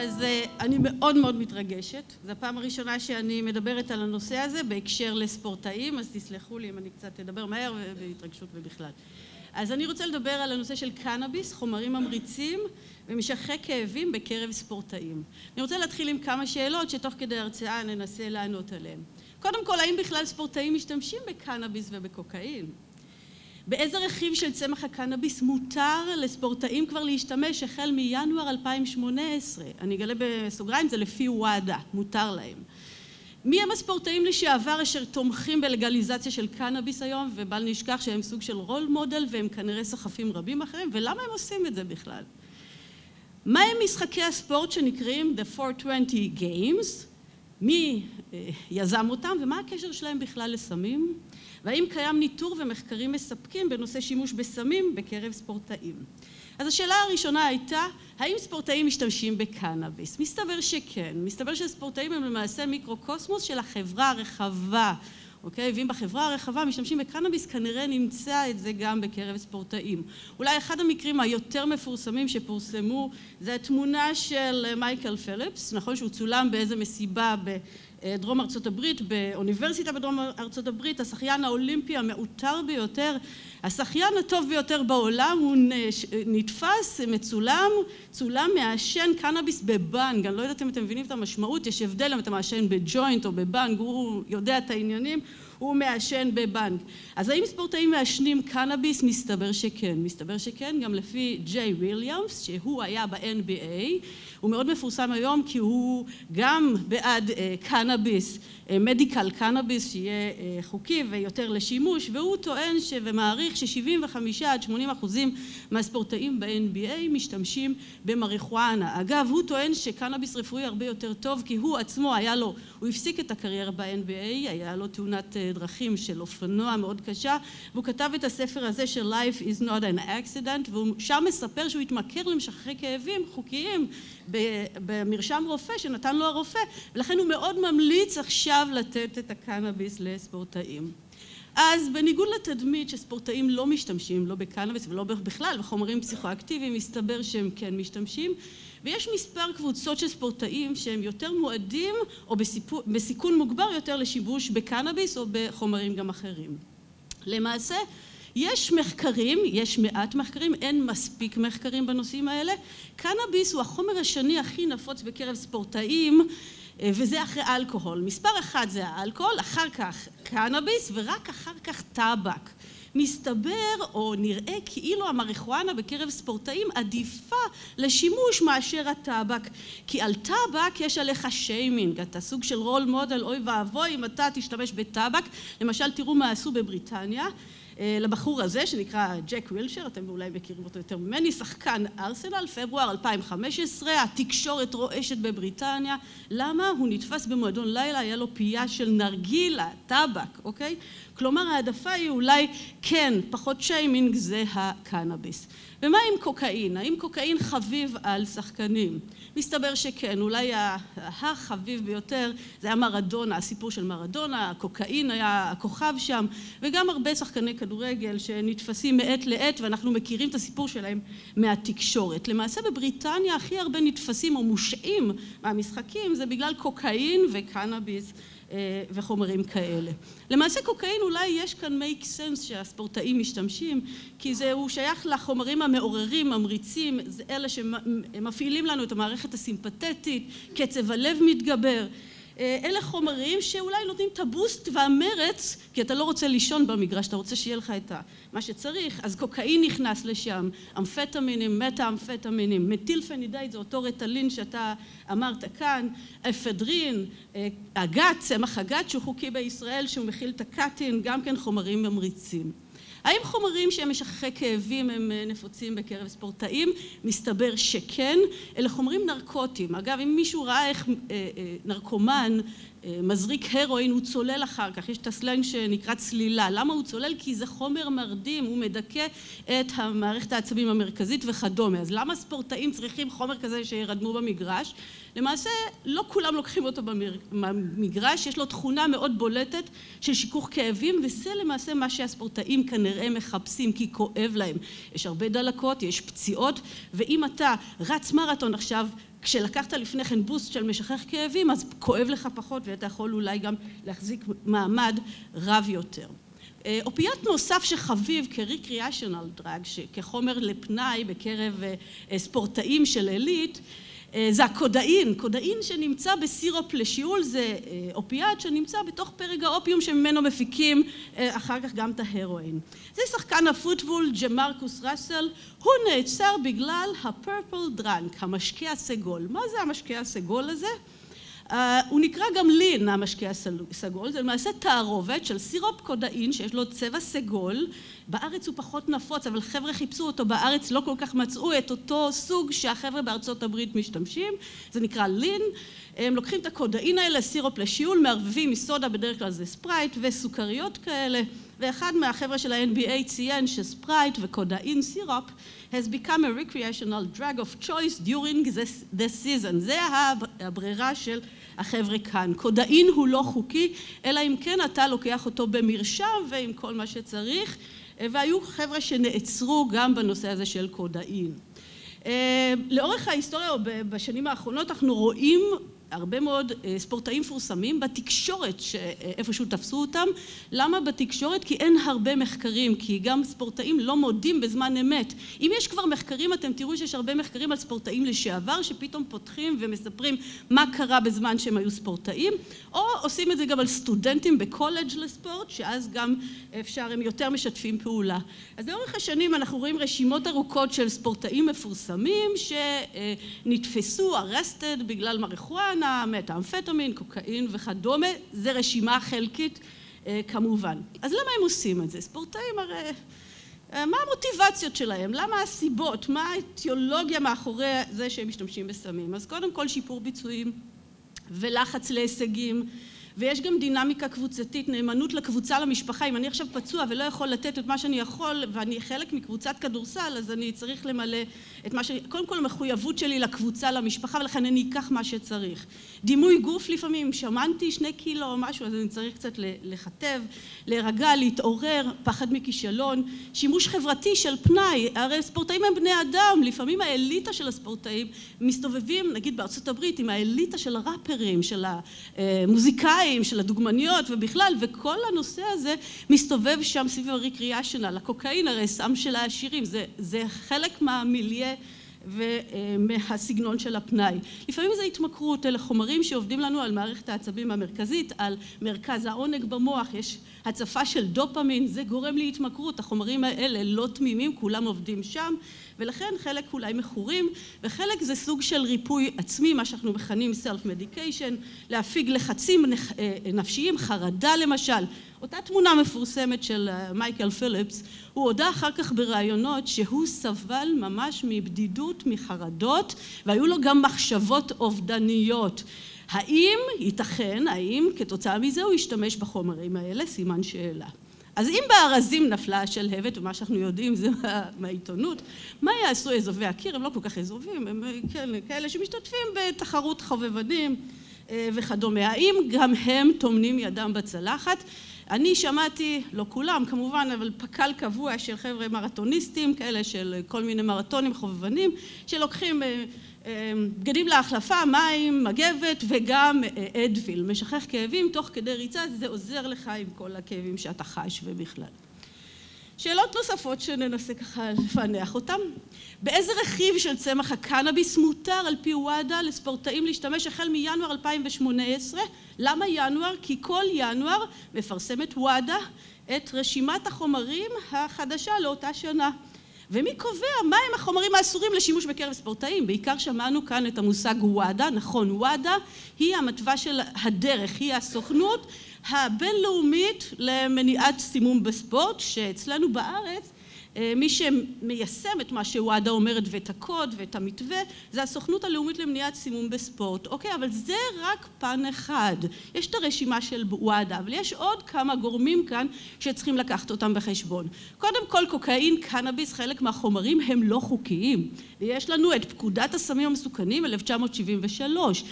אז אני מאוד מאוד מתרגשת, זו הפעם הראשונה שאני מדברת על הנושא הזה בהקשר לספורטאים, אז תסלחו לי אם אני קצת אדבר מהר בהתרגשות ובכלל. אז אני רוצה לדבר על הנושא של קנאביס, חומרים ממריצים ומשככי כאבים בקרב ספורטאים. אני רוצה להתחיל עם כמה שאלות שתוך כדי הרצאה ננסה לענות עליהן. קודם כל, האם בכלל ספורטאים משתמשים בקנאביס ובקוקאין? באיזה רכיב של צמח הקנאביס מותר לספורטאים כבר להשתמש החל מינואר 2018? אני אגלה בסוגריים, זה לפי וואדה, מותר להם. מי הם הספורטאים לשעבר אשר תומכים בלגליזציה של קנאביס היום ובל נשכח שהם סוג של רול מודל והם כנראה סחפים רבים אחרים ולמה הם עושים את זה בכלל? מה הם משחקי הספורט שנקראים The 420 Games? מי יזם אותם ומה הקשר שלהם בכלל לסמים? והאם קיים ניטור ומחקרים מספקים בנושא שימוש בסמים בקרב ספורטאים? אז השאלה הראשונה הייתה, האם ספורטאים משתמשים בקנאביס? מסתבר שכן. מסתבר שספורטאים הם למעשה מיקרו-קוסמוס של החברה הרחבה, אוקיי? ואם בחברה הרחבה משתמשים בקנאביס, כנראה נמצא את זה גם בקרב ספורטאים. אולי אחד המקרים היותר מפורסמים שפורסמו זה התמונה של מייקל פלפס, נכון שהוא צולם באיזה מסיבה בדרום ארצות הברית, באוניברסיטה בדרום ארצות הברית, השחיין האולימפי המעוטר ביותר, השחיין הטוב ביותר בעולם, הוא נתפס, מצולם, צולם מעשן קנאביס בבנג, אני לא יודעת אם אתם מבינים את המשמעות, יש הבדל אם אתה מעשן בג'וינט או בבנג, הוא יודע את העניינים, הוא מעשן בבנג. אז האם ספורטאים מעשנים קנאביס? מסתבר שכן. מסתבר שכן, גם לפי ג'יי וויליאמס, שהוא היה ב-NBA, הוא מאוד מפורסם היום כי הוא גם בעד קנאביס, מדיקל קנאביס, שיהיה חוקי ויותר לשימוש, והוא טוען ומעריך ש-75 עד 80 אחוזים מהספורטאים ב-NBA משתמשים במריחואנה. אגב, הוא טוען שקנאביס רפואי הרבה יותר טוב כי הוא עצמו היה לו, הוא הפסיק את הקריירה ב-NBA, היה לו תאונת דרכים של אופנוע מאוד קשה, והוא כתב את הספר הזה של Life is not an accident, והוא שם מספר שהוא התמכר למשככי כאבים חוקיים במרשם רופא שנתן לו הרופא, ולכן הוא מאוד ממליץ עכשיו לתת את הקנאביס לספורטאים. אז בניגוד לתדמית שספורטאים לא משתמשים, לא בקנאביס ולא בכלל בחומרים פסיכואקטיביים, מסתבר שהם כן משתמשים, ויש מספר קבוצות של ספורטאים שהם יותר מועדים או בסיכון מוגבר יותר לשיבוש בקנאביס או בחומרים גם אחרים. למעשה, יש מחקרים, יש מעט מחקרים, אין מספיק מחקרים בנושאים האלה. קנאביס הוא החומר השני הכי נפוץ בקרב ספורטאים וזה אחרי אלכוהול. מספר אחד זה האלכוהול, אחר כך קנאביס ורק אחר כך טבק. מסתבר או נראה כאילו המריחואנה בקרב ספורטאים עדיפה לשימוש מאשר הטבק כי על טבק יש עליך שיימינג, אתה סוג של רול מודל, אוי ואבוי אם אתה תשתמש בטבק, למשל תראו מה עשו בבריטניה לבחור הזה שנקרא ג'ק וילשר, אתם אולי מכירים אותו יותר ממני, שחקן ארסנל, פברואר 2015, התקשורת רועשת בבריטניה, למה? הוא נתפס במועדון לילה, היה לו פייה של נרגילה, טבק, אוקיי? כלומר ההעדפה היא אולי כן, פחות שיימינג זה הקנאביס. ומה עם קוקאין? האם קוקאין חביב על שחקנים? מסתבר שכן, אולי החביב ביותר זה היה מרדונה, הסיפור של מרדונה, הקוקאין היה הכוכב שם וגם הרבה שחקני כדורגל שנתפסים מעת לעת ואנחנו מכירים את הסיפור שלהם מהתקשורת. למעשה בבריטניה הכי הרבה נתפסים או מושעים מהמשחקים זה בגלל קוקאין וקנאביס וחומרים כאלה. למעשה קוקאין אולי יש כאן מייק סנס שהספורטאים משתמשים כי הוא שייך לחומרים המעוררים, ממריצים, זה אלה שמפעילים לנו את המערכת הסימפתטית, קצב הלב מתגבר, אלה חומרים שאולי נותנים את הבוסט והמרץ כי אתה לא רוצה לישון במגרש, אתה רוצה שיהיה לך את מה שצריך, אז קוקאין נכנס לשם, אמפטמינים, מטה-אמפטמינים, מטילפנידייט זה אותו רטלין שאתה אמרת כאן, אפדרין, אגת, צמח אגת שהוא חוקי בישראל שהוא מכיל את הקטין, גם כן חומרים ממריצים. האם חומרים שהם משככי כאבים הם נפוצים בקרב ספורטאים? מסתבר שכן, אלה חומרים נרקוטיים. אגב, אם מישהו ראה איך נרקומן מזריק הרואין, הוא צולל אחר כך, יש את הסלנג שנקרא צלילה. למה הוא צולל? כי זה חומר מרדים, הוא מדכא את המערכת העצבים המרכזית וכדומה. אז למה ספורטאים צריכים חומר כזה שירדמו במגרש? למעשה לא כולם לוקחים אותו במגרש, יש לו תכונה מאוד בולטת של שיכוך כאבים וזה למעשה מה שהספורטאים כנראה מחפשים כי כואב להם. יש הרבה דלקות, יש פציעות ואם אתה רץ מרתון עכשיו כשלקחת לפני כן בוסט של משכך כאבים אז כואב לך פחות ואתה יכול אולי גם להחזיק מעמד רב יותר. אופיאט נוסף שחביב כריקריאשנל דרג, כחומר לפנאי בקרב ספורטאים של עילית זה הקודאין, קודאין שנמצא בסירופ לשיעול זה אופיאט שנמצא בתוך פרג האופיום שממנו מפיקים אחר כך גם את ההרואין. זה שחקן הפוטבול ג'מרקוס ראסל, הוא נעצר בגלל ה purple drank, המשקה הסגול. מה זה המשקה הסגול הזה? הוא נקרא גם lean המשקה הסגול, זה למעשה תערובת של סירופ קודאין שיש לו צבע סגול, בארץ הוא פחות נפוץ אבל חבר'ה חיפשו אותו בארץ לא כל כך מצאו את אותו סוג שהחבר'ה בארצות הברית משתמשים, זה נקרא lean, הם לוקחים את הקודאין האלה, סירופ לשיעול, מערבבים עם סודה בדרך כלל זה ספרייט וסוכריות כאלה. ואחד מהחבר'ה של ה-NBA ציין ש Sprite ו codeine syrup has become a recreational drug of choice during this season, זה הברירה של החבר'ה כאן. קודאין הוא לא חוקי, אלא אם כן אתה לוקח אותו במרשם ועם כל מה שצריך, והיו חבר'ה שנעצרו גם בנושא הזה של קודאין. לאורך ההיסטוריה או בשנים האחרונות אנחנו רואים הרבה מאוד ספורטאים מפורסמים בתקשורת שאיפשהו תפסו אותם. למה בתקשורת? כי אין הרבה מחקרים, כי גם ספורטאים לא מודים בזמן אמת. אם יש כבר מחקרים אתם תראו שיש הרבה מחקרים על ספורטאים לשעבר שפתאום פותחים ומספרים מה קרה בזמן שהם היו ספורטאים, או עושים את זה גם על סטודנטים בקולג' לספורט שאז גם אפשר, הם יותר משתפים פעולה. אז לאורך השנים אנחנו רואים רשימות ארוכות של ספורטאים מפורסמים שנתפסו, arrested בגלל מריחואנה מטאמפטמין, קוקאין וכדומה, זה רשימה חלקית כמובן. אז למה הם עושים את זה? ספורטאים הרי, מה המוטיבציות שלהם? למה הסיבות? מה האיטיולוגיה מאחורי זה שהם משתמשים בסמים? אז קודם כל שיפור ביצועים ולחץ להישגים ויש גם דינמיקה קבוצתית, נאמנות לקבוצה למשפחה, אם אני עכשיו פצוע ולא יכול לתת את מה שאני יכול ואני חלק מקבוצת כדורסל אז אני צריך למלא את מה שאני, קודם כל המחויבות שלי לקבוצה למשפחה ולכן אני אקח מה שצריך. דימוי גוף לפעמים, שמנתי שני קילו או משהו אז אני צריך קצת לכתב, להירגע, להתעורר, פחד מכישלון, שימוש חברתי של פנאי, הרי ספורטאים הם בני אדם, לפעמים האליטה של הספורטאים מסתובבים נגיד בארצות הברית עם האליטה של הראפרים, של המוזיקאים, של הדוגמניות ובכלל וכל הנושא הזה מסתובב שם סביב הריקריאשנל, הקוקאין הרי סם של העשירים, זה חלק מהמיליה ומהסגנון של הפנאי. לפעמים זה התמכרות, אלה חומרים שעובדים לנו על מערכת העצבים המרכזית, על מרכז העונג במוח, יש הצפה של דופמין, זה גורם להתמכרות, החומרים האלה לא תמימים, כולם עובדים שם ולכן חלק אולי מכורים וחלק זה סוג של ריפוי עצמי, מה שאנחנו מכנים self medication, להפיג לחצים נפשיים, חרדה למשל. אותה תמונה מפורסמת של מייקל פיליפס, הוא הודה אחר כך בראיונות שהוא סבל ממש מבדידות, מחרדות והיו לו גם מחשבות אובדניות. האם ייתכן, האם כתוצאה מזה הוא ישתמש בחומרים האלה? סימן שאלה. אז אם בארזים נפלה השלהבת, ומה שאנחנו יודעים זה מהעיתונות, מה יעשו אזובי הקיר? הם לא כל כך אזובים, הם כאלה שמשתתפים בתחרות חובבנים וכדומה. האם גם הם טומנים ידם בצלחת? אני שמעתי, לא כולם כמובן, אבל פק"ל קבוע של חבר'ה מרתוניסטים, כאלה של כל מיני מרתונים חובבנים, שלוקחים בגדים להחלפה, מים, מגבת וגם אדוויל, משכך כאבים תוך כדי ריצה, זה עוזר לך עם כל הכאבים שאתה חש ובכלל. שאלות נוספות שננסה ככה לפענח אותן. באיזה רכיב של צמח הקנאביס מותר על פי וואדה לספורטאים להשתמש החל מינואר 2018? למה ינואר? כי כל ינואר מפרסמת וואדה את רשימת החומרים החדשה לאותה שנה. ומי קובע מהם החומרים האסורים לשימוש בקרב ספורטאים? בעיקר שמענו כאן את המושג וואדה, נכון וואדה היא המתווה של הדרך, היא הסוכנות הבינלאומית למניעת סימום בספורט שאצלנו בארץ מי שמיישם את מה שוואדה אומרת ואת הקוד ואת המתווה זה הסוכנות הלאומית למניעת סימום בספורט. אוקיי, אבל זה רק פן אחד. יש את הרשימה של וואדה, אבל יש עוד כמה גורמים כאן שצריכים לקחת אותם בחשבון. קודם כל קוקאין, קנאביס, חלק מהחומרים הם לא חוקיים. ויש לנו את פקודת הסמים המסוכנים 1973.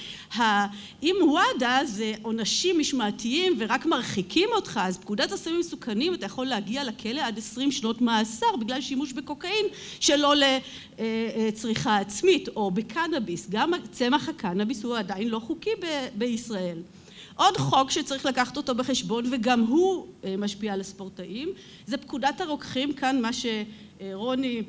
אם וואדה זה עונשים משמעתיים ורק מרחיקים אותך אז פקודת הסמים המסוכנים אתה יכול להגיע לכלא עד עשרים שנות מאסר מאסר בגלל שימוש בקוקאין שלא לצריכה עצמית או בקנאביס, גם צמח הקנאביס הוא עדיין לא חוקי בישראל. עוד חוק שצריך לקחת אותו בחשבון וגם הוא משפיע על הספורטאים זה פקודת הרוקחים, כאן מה שרוני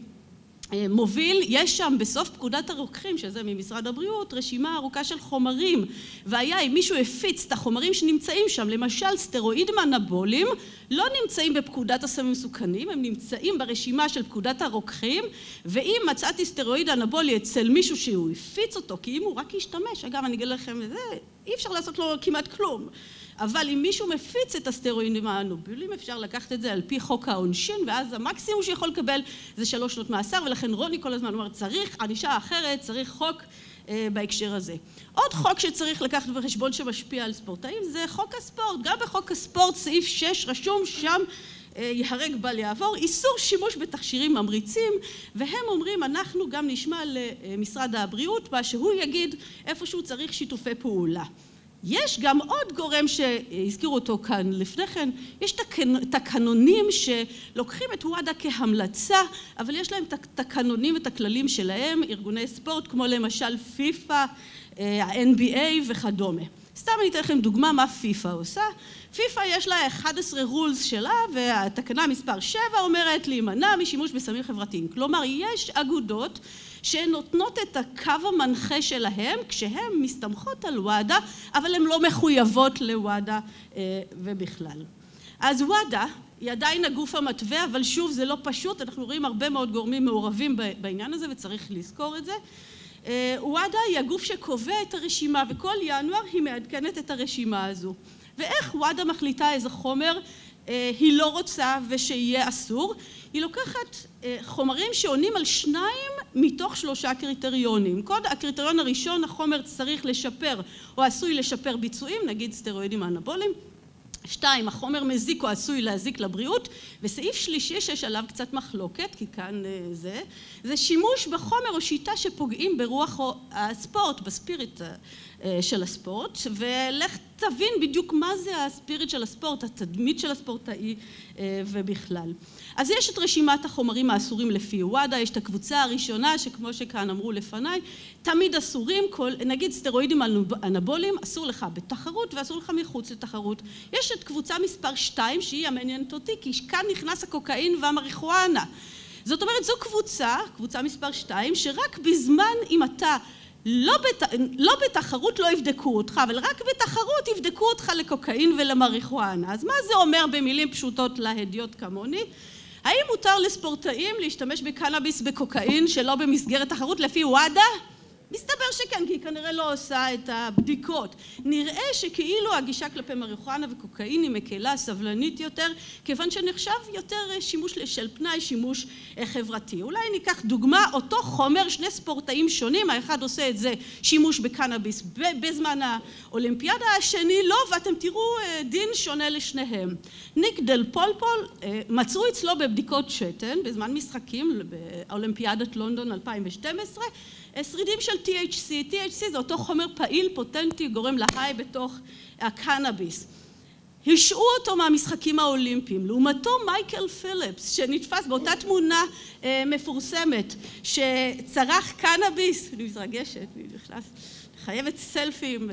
מוביל, יש שם בסוף פקודת הרוקחים, שזה ממשרד הבריאות, רשימה ארוכה של חומרים. והיה אם מישהו הפיץ את החומרים שנמצאים שם, למשל סטרואידים אנבוליים, לא נמצאים בפקודת הסמים המסוכנים, הם נמצאים ברשימה של פקודת הרוקחים ואם מצאתי סטרואיד אנבולי אצל מישהו שהוא הפיץ אותו, כי אם הוא רק ישתמש, אגב אני אגיד לכם, אי אפשר לעשות לו כמעט כלום. אבל אם מישהו מפיץ את הסטרואידים האנבוליים אפשר לקחת את זה על פי חוק העונשין ואז המקסימום שיכול לקבל זה שלוש שנות מאסר ולכן רוני כל הזמן אומר צריך ענישה אחרת, צריך חוק בהקשר הזה. עוד חוק שצריך לקחת בחשבון שמשפיע על ספורטאים זה חוק הספורט, גם בחוק הספורט סעיף שש רשום שם ייהרג בל יעבור, איסור שימוש בתכשירים ממריצים והם אומרים אנחנו גם נשמע למשרד הבריאות מה שהוא יגיד איפה שהוא צריך שיתופי פעולה. יש גם עוד גורם שהזכירו אותו כאן לפני כן, יש תקנונים שלוקחים את וואדה כהמלצה אבל יש להם את התקנונים ואת הכללים שלהם, ארגוני ספורט כמו למשל פיפ"א, ה-NBA וכדומה. סתם אני אתן לכם דוגמה מה פיפ"א עושה, פיפ"א יש לה 11 רולס שלה והתקנה מספר 7 אומרת להימנע משימוש בסמים חברתיים, כלומר יש אגודות שהן נותנות את הקו המנחה שלהם כשהן מסתמכות על וואדה אבל הן לא מחויבות לוואדה ובכלל. אז וואדה היא עדיין הגוף המתווה אבל שוב זה לא פשוט, אנחנו רואים הרבה מאוד גורמים מעורבים בעניין הזה וצריך לזכור את זה. וואדה היא הגוף שקובע את הרשימה וכל ינואר היא מעדכנת את הרשימה הזו. ואיך וואדה מחליטה איזה חומר היא לא רוצה ושיהיה אסור? היא לוקחת חומרים שעונים על שניים מתוך שלושה קריטריונים. קוד הקריטריון הראשון החומר צריך לשפר או עשוי לשפר ביצועים, נגיד סטרואידים אנבוליים. שתיים, החומר מזיק או עשוי להזיק לבריאות וסעיף שלישי שיש עליו קצת מחלוקת כי כאן זה, זה שימוש בחומר או שיטה שפוגעים ברוח הספורט, בספיריט של הספורט ולך תבין בדיוק מה זה הספיריט של הספורט, התדמית של הספורטאי ובכלל. אז יש את רשימת החומרים האסורים לפי וואדה, יש את הקבוצה הראשונה שכמו שכאן אמרו לפניי תמיד אסורים, נגיד סטרואידים אנבוליים אסור לך בתחרות ואסור לך מחוץ לתחרות. יש את קבוצה מספר 2 שהיא המעניינת אותי כי כאן נכנס הקוקאין והמריחואנה. זאת אומרת זו קבוצה, קבוצה מספר 2 שרק בזמן אם אתה לא, בת... לא בתחרות לא יבדקו אותך אבל רק בתחרות יבדקו אותך לקוקאין ולמריחואנה. אז מה זה אומר במילים פשוטות להדיוט כמוני? האם מותר לספורטאים להשתמש בקנאביס בקוקאין שלא במסגרת תחרות לפי וואדה? מסתבר שכן כי היא כנראה לא עושה את הבדיקות. נראה שכאילו הגישה כלפי מריחואנה וקוקאין היא מקלה, סבלנית יותר כיוון שנחשב יותר שימוש של פנאי, שימוש חברתי. אולי ניקח דוגמה, אותו חומר שני ספורטאים שונים, האחד עושה את זה שימוש בקנאביס בזמן האולימפיאדה, השני לא ואתם תראו דין שונה לשניהם. ניק דל פולפול מצאו אצלו בבדיקות שתן בזמן משחקים באולימפיאדת לונדון 2012 שרידים של THC, THC זה אותו חומר פעיל פוטנטי גורם להיי בתוך הקנאביס. השעו אותו מהמשחקים האולימפיים, לעומתו מייקל פיליפס שנתפס באותה תמונה מפורסמת שצרח קנאביס, אני מתרגשת, אני נכנס, חייבת סלפים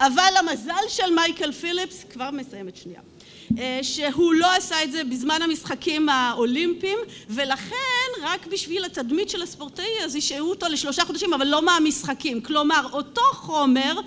אבל המזל של מייקל פיליפס, כבר מסיימת שנייה שהוא לא עשה את זה בזמן המשחקים האולימפיים ולכן רק בשביל התדמית של הספורטאי אז השעו אותו לשלושה חודשים אבל לא מהמשחקים. כלומר אותו חומר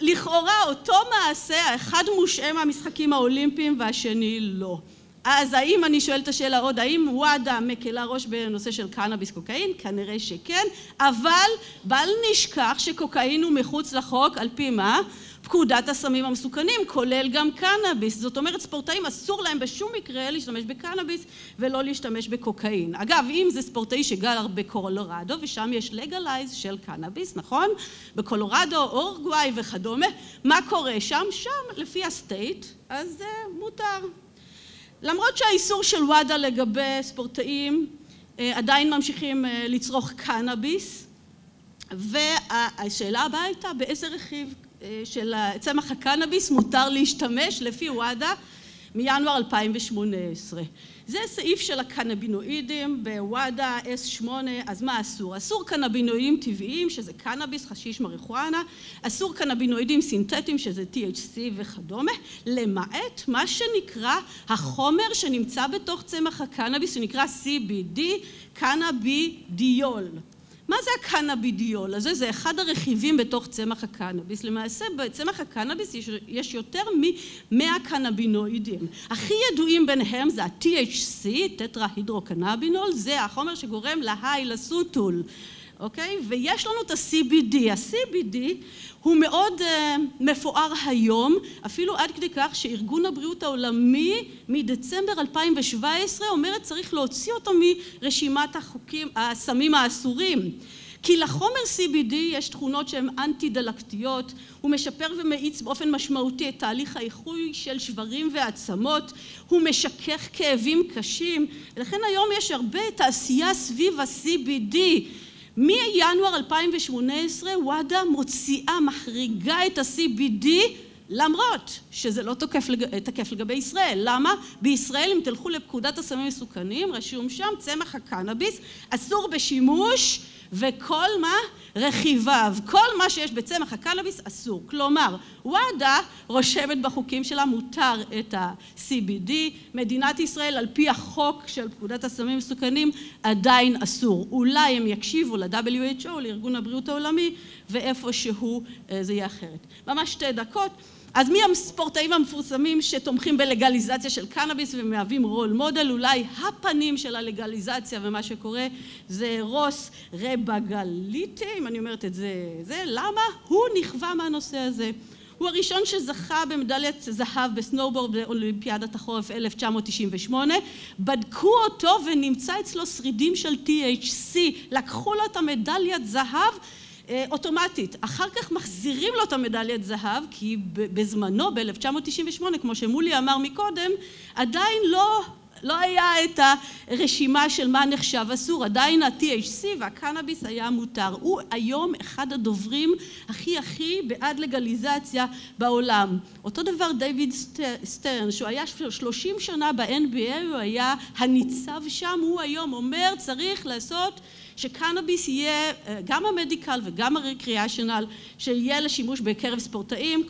לכאורה אותו מעשה האחד מושעה מהמשחקים האולימפיים והשני לא. אז האם אני שואלת את השאלה עוד האם וואדה מקלה ראש בנושא של קנאביס קוקאין? כנראה שכן אבל בל נשכח שקוקאין הוא מחוץ לחוק על פי מה פקודת הסמים המסוכנים כולל גם קנאביס. זאת אומרת ספורטאים אסור להם בשום מקרה להשתמש בקנאביס ולא להשתמש בקוקאין. אגב אם זה ספורטאי שגר בקולורדו ושם יש legalize של קנאביס נכון? בקולורדו אורגוואי וכדומה. מה קורה שם? שם לפי ה state אז זה מותר. למרות שהאיסור של וואדה לגבי ספורטאים עדיין ממשיכים לצרוך קנאביס. והשאלה הבאה הייתה באיזה רכיב של צמח הקנאביס מותר להשתמש לפי וואדה מינואר 2018. זה סעיף של הקנבינואידים בוואדה S8, אז מה אסור? אסור קנבינואידים טבעיים שזה קנאביס, חשיש, מריחואנה, אסור קנבינואידים סינתטיים שזה THC וכדומה, למעט מה שנקרא החומר שנמצא בתוך צמח הקנאביס שנקרא CBD, קנאבידיול. מה זה הקנאבידיול הזה? זה אחד הרכיבים בתוך צמח הקנאביס. למעשה בצמח הקנאביס יש, יש יותר מ-100 קנבינואידים. הכי ידועים ביניהם זה ה-THC, טטרה-הידרוקנבינול, זה החומר שגורם להיי, לסוטול. אוקיי? ויש לנו את ה-CBD. ה-CBD הוא מאוד uh, מפואר היום, אפילו עד כדי כך שארגון הבריאות העולמי מדצמבר 2017 אומרת צריך להוציא אותו מרשימת החוקים, הסמים האסורים. כי לחומר CBD יש תכונות שהן אנטי דלקתיות, הוא משפר ומאיץ באופן משמעותי את תהליך האיחוי של שברים ועצמות, הוא משכך כאבים קשים, ולכן היום יש הרבה תעשייה סביב ה-CBD מינואר 2018 וואדה מוציאה, מחריגה את ה-CBD למרות שזה לא תוקף, תקף לגבי ישראל. למה? בישראל אם תלכו לפקודת הסמים המסוכנים רשום שם צמח הקנאביס אסור בשימוש וכל מה? רכיביו. כל מה שיש בצמח הקנאביס אסור. כלומר, וואדה רושמת בחוקים שלה מותר את ה-CBD, מדינת ישראל על פי החוק של פקודת הסמים המסוכנים עדיין אסור. אולי הם יקשיבו ל-WHO, לארגון הבריאות העולמי, ואיפשהו אה, זה יהיה אחרת. ממש שתי דקות. אז מי הספורטאים המפורסמים שתומכים בלגליזציה של קנאביס ומהווים רול מודל? אולי הפנים של הלגליזציה ומה שקורה זה רוס רבגליאטי, אם אני אומרת את זה, זה, למה? הוא נכווה מהנושא הזה. הוא הראשון שזכה במדליית זהב בסנובורד באולימפיאדת החורף 1998, בדקו אותו ונמצא אצלו שרידים של THC, לקחו לו את המדליית זהב אוטומטית. אחר כך מחזירים לו את המדליית זהב, כי בזמנו, ב-1998, כמו שמולי אמר מקודם, עדיין לא, לא היה את הרשימה של מה נחשב אסור, עדיין ה-THC והקנאביס היה מותר. הוא היום אחד הדוברים הכי הכי בעד לגליזציה בעולם. אותו דבר דיוויד סטרן, שהוא היה שלושים שנה ב-NBA, הוא היה הניצב שם, הוא היום אומר צריך לעשות שקנאביס יהיה גם המדיקל וגם הרקריאשנל שיהיה לשימוש בקרב ספורטאים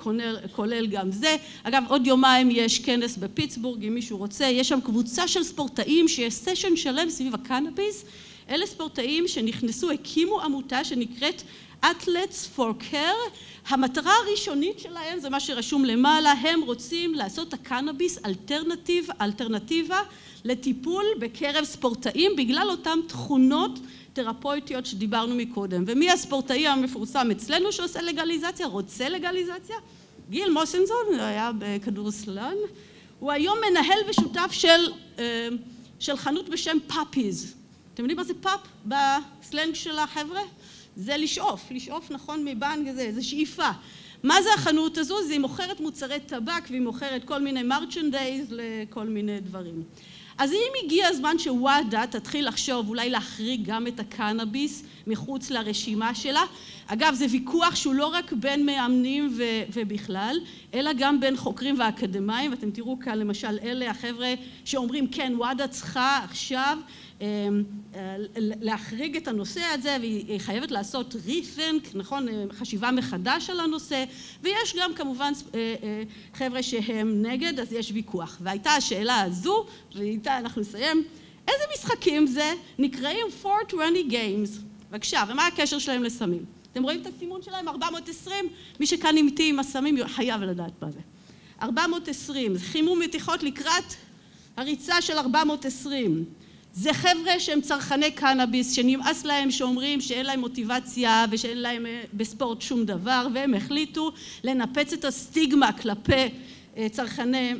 כולל גם זה. אגב עוד יומיים יש כנס בפיטסבורג אם מישהו רוצה. יש שם קבוצה של ספורטאים שיש סשן שלם סביב הקנאביס אלה ספורטאים שנכנסו הקימו עמותה שנקראת Athletes for Care המטרה הראשונית שלהם זה מה שרשום למעלה הם רוצים לעשות את הקנאביס alternative, אלטרנטיבה לטיפול בקרב ספורטאים בגלל אותן תכונות תרפויטיות שדיברנו מקודם. ומי הספורטאי המפורסם אצלנו שעושה לגליזציה, רוצה לגליזציה? גיל מוסנזון, היה בכדורסלן, הוא היום מנהל ושותף של, אה, של חנות בשם פאפיז. אתם יודעים מה זה puff בסלנג של החבר'ה? זה לשאוף, לשאוף נכון מבאנג, זה, זה שאיפה. מה זה החנות הזו? היא מוכרת מוצרי טבק והיא מוכרת כל מיני merchandise לכל מיני דברים. אז אם הגיע הזמן שוואדה תתחיל לחשוב אולי להחריג גם את הקנאביס מחוץ לרשימה שלה, אגב זה ויכוח שהוא לא רק בין מאמנים ובכלל, אלא גם בין חוקרים ואקדמאים, ואתם תראו כאן למשל אלה החבר'ה שאומרים כן וואדה צריכה עכשיו להחריג את הנושא הזה והיא חייבת לעשות rethink, נכון, אה, חשיבה מחדש על הנושא ויש גם כמובן אה, חבר'ה שהם נגד אז יש ויכוח. והייתה השאלה הזו ואיתה אנחנו נסיים. איזה משחקים זה? נקראים 420 Games. בבקשה ומה הקשר שלהם לסמים? אתם רואים את הסימון שלהם? 420 מי שכאן איתי עם הסמים חייב לדעת מה זה. 420 זה חימום מתיחות לקראת הריצה של 420 זה חבר'ה שהם צרכני קנאביס שנמאס להם שאומרים שאין להם מוטיבציה ושאין להם אה, בספורט שום דבר והם החליטו לנפץ את הסטיגמה כלפי אה, צרכני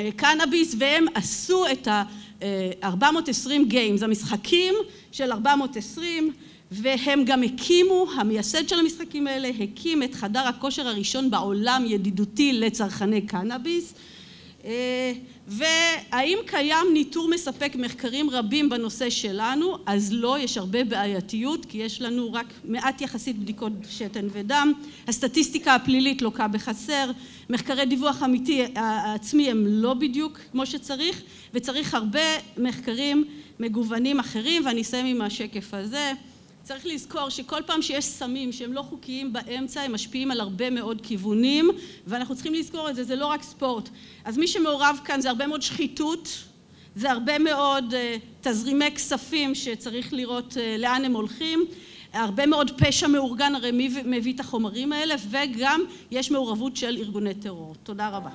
אה, קנאביס והם עשו את ה-420 גיימס, המשחקים של 420 והם גם הקימו, המייסד של המשחקים האלה הקים את חדר הכושר הראשון בעולם ידידותי לצרכני קנאביס והאם קיים ניטור מספק מחקרים רבים בנושא שלנו? אז לא, יש הרבה בעייתיות כי יש לנו רק מעט יחסית בדיקות שתן ודם, הסטטיסטיקה הפלילית לוקה בחסר, מחקרי דיווח אמיתי העצמי הם לא בדיוק כמו שצריך וצריך הרבה מחקרים מגוונים אחרים ואני אסיים עם השקף הזה צריך לזכור שכל פעם שיש סמים שהם לא חוקיים באמצע הם משפיעים על הרבה מאוד כיוונים ואנחנו צריכים לזכור את זה, זה לא רק ספורט אז מי שמעורב כאן זה הרבה מאוד שחיתות זה הרבה מאוד תזרימי כספים שצריך לראות לאן הם הולכים הרבה מאוד פשע מאורגן הרי מי מביא את החומרים האלה וגם יש מעורבות של ארגוני טרור. תודה רבה